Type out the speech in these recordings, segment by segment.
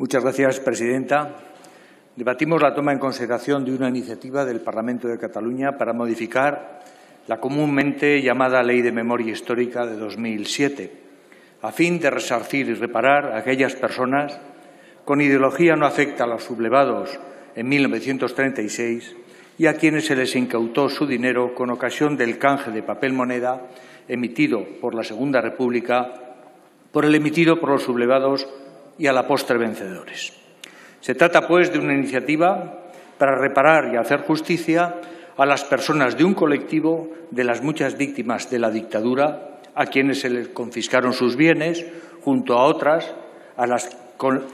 Muchas gracias, presidenta. Debatimos la toma en consideración de una iniciativa del Parlamento de Cataluña para modificar la comúnmente llamada Ley de Memoria Histórica de 2007, a fin de resarcir y reparar a aquellas personas con ideología no afecta a los sublevados en 1936 y a quienes se les incautó su dinero con ocasión del canje de papel moneda emitido por la Segunda República por el emitido por los sublevados y a la postre vencedores. Se trata, pues, de una iniciativa para reparar y hacer justicia a las personas de un colectivo de las muchas víctimas de la dictadura a quienes se les confiscaron sus bienes, junto a otras a las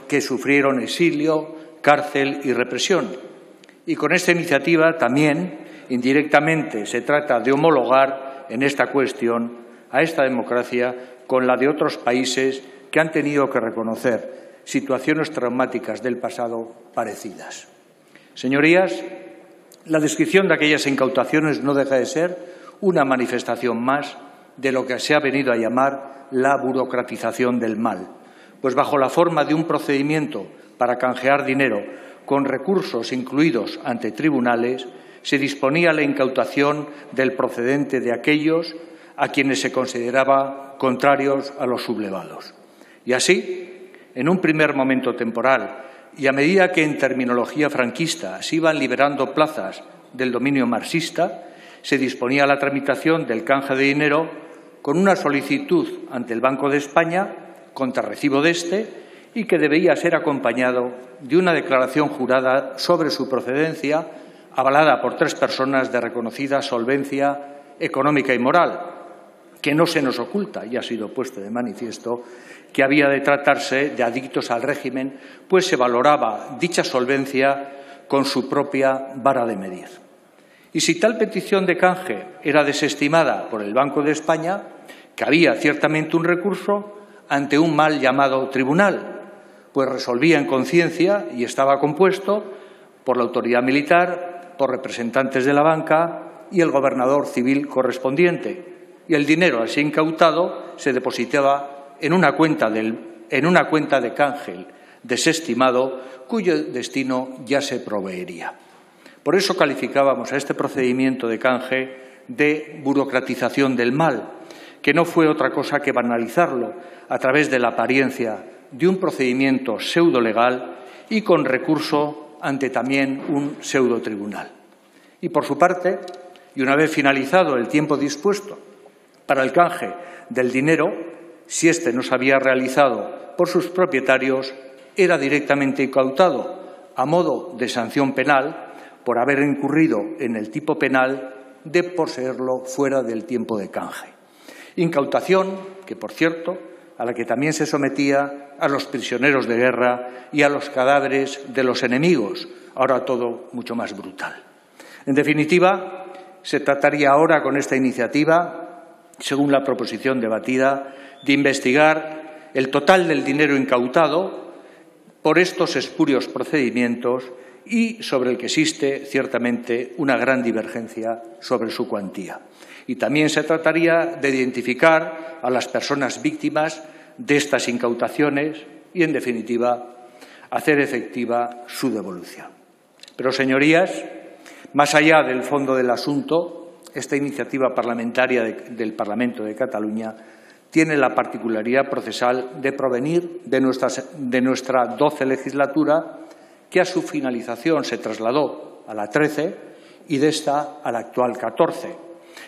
que sufrieron exilio, cárcel y represión. Y con esta iniciativa también, indirectamente, se trata de homologar en esta cuestión a esta democracia con la de otros países que han tenido que reconocer situaciones traumáticas del pasado parecidas. Señorías, la descripción de aquellas incautaciones no deja de ser una manifestación más de lo que se ha venido a llamar la burocratización del mal, pues bajo la forma de un procedimiento para canjear dinero con recursos incluidos ante tribunales, se disponía la incautación del procedente de aquellos a quienes se consideraba contrarios a los sublevados. Y así, en un primer momento temporal, y a medida que en terminología franquista se iban liberando plazas del dominio marxista, se disponía la tramitación del canje de dinero con una solicitud ante el Banco de España contra recibo de este y que debía ser acompañado de una declaración jurada sobre su procedencia avalada por tres personas de reconocida solvencia económica y moral, que no se nos oculta y ha sido puesto de manifiesto que había de tratarse de adictos al régimen, pues se valoraba dicha solvencia con su propia vara de medir. Y si tal petición de canje era desestimada por el Banco de España, cabía ciertamente un recurso ante un mal llamado tribunal, pues resolvía en conciencia y estaba compuesto por la autoridad militar, por representantes de la banca y el gobernador civil correspondiente, y el dinero así incautado se depositaba en una cuenta, en una cuenta de cángel desestimado cuyo destino ya se proveería. Por eso calificábamos a este procedimiento de canje de burocratización del mal, que no fue otra cosa que banalizarlo a través de la apariencia de un procedimiento pseudo-legal y con recurso ante también un pseudo-tribunal. Y por su parte, y una vez finalizado el tiempo dispuesto para el canje del dinero, si éste no se había realizado por sus propietarios, era directamente incautado a modo de sanción penal por haber incurrido en el tipo penal de poseerlo fuera del tiempo de canje. Incautación que, por cierto, a la que también se sometía a los prisioneros de guerra y a los cadáveres de los enemigos, ahora todo mucho más brutal. En definitiva, se trataría ahora con esta iniciativa según la proposición debatida, de investigar el total del dinero incautado por estos espurios procedimientos y sobre el que existe ciertamente una gran divergencia sobre su cuantía. Y también se trataría de identificar a las personas víctimas de estas incautaciones y, en definitiva, hacer efectiva su devolución. Pero, señorías, más allá del fondo del asunto, esta iniciativa parlamentaria del Parlamento de Cataluña tiene la particularidad procesal de provenir de, nuestra doce legislatura, que a su finalización se trasladó a la trece y de esta a la actual catorce,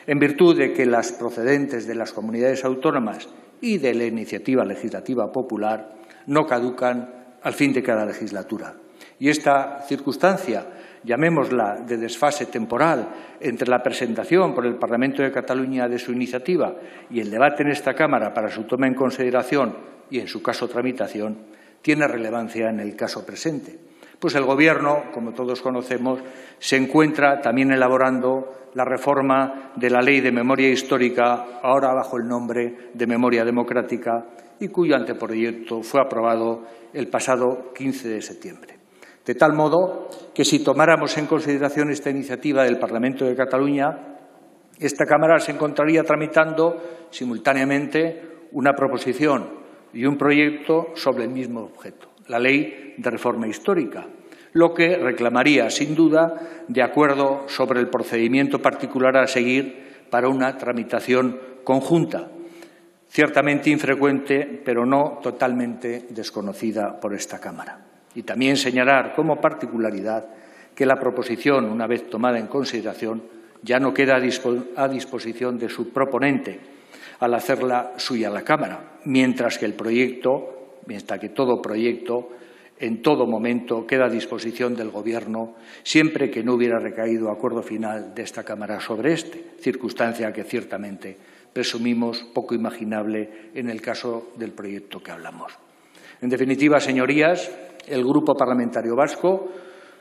en virtud de que las procedentes de las comunidades autónomas y de la iniciativa legislativa popular no caducan al fin de cada legislatura. Y esta circunstancia llamémosla de desfase temporal entre la presentación por el Parlamento de Cataluña de su iniciativa y el debate en esta Cámara para su toma en consideración y, en su caso, tramitación, tiene relevancia en el caso presente. Pues el Gobierno, como todos conocemos, se encuentra también elaborando la reforma de la Ley de Memoria Histórica, ahora bajo el nombre de Memoria Democrática, y cuyo anteproyecto fue aprobado el pasado 15 de septiembre. De tal modo que si tomáramos en consideración esta iniciativa del Parlamento de Cataluña, esta Cámara se encontraría tramitando simultáneamente una proposición y un proyecto sobre el mismo objeto, la ley de reforma histórica, lo que reclamaría, sin duda, de acuerdo sobre el procedimiento particular a seguir para una tramitación conjunta, ciertamente infrecuente, pero no totalmente desconocida por esta Cámara. Y también señalar como particularidad que la proposición, una vez tomada en consideración, ya no queda a disposición de su proponente al hacerla suya la Cámara, mientras que el proyecto, mientras que todo proyecto en todo momento queda a disposición del Gobierno siempre que no hubiera recaído acuerdo final de esta Cámara sobre este, circunstancia que ciertamente presumimos poco imaginable en el caso del proyecto que hablamos. En definitiva, señorías, el Grupo Parlamentario Vasco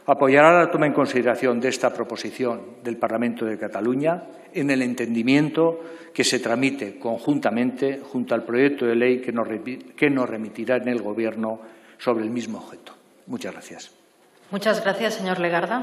apoyará la toma en consideración de esta proposición del Parlamento de Cataluña en el entendimiento que se tramite conjuntamente junto al proyecto de ley que nos, remitirá en el Gobierno sobre el mismo objeto. Muchas gracias. Muchas gracias, señor Legarda.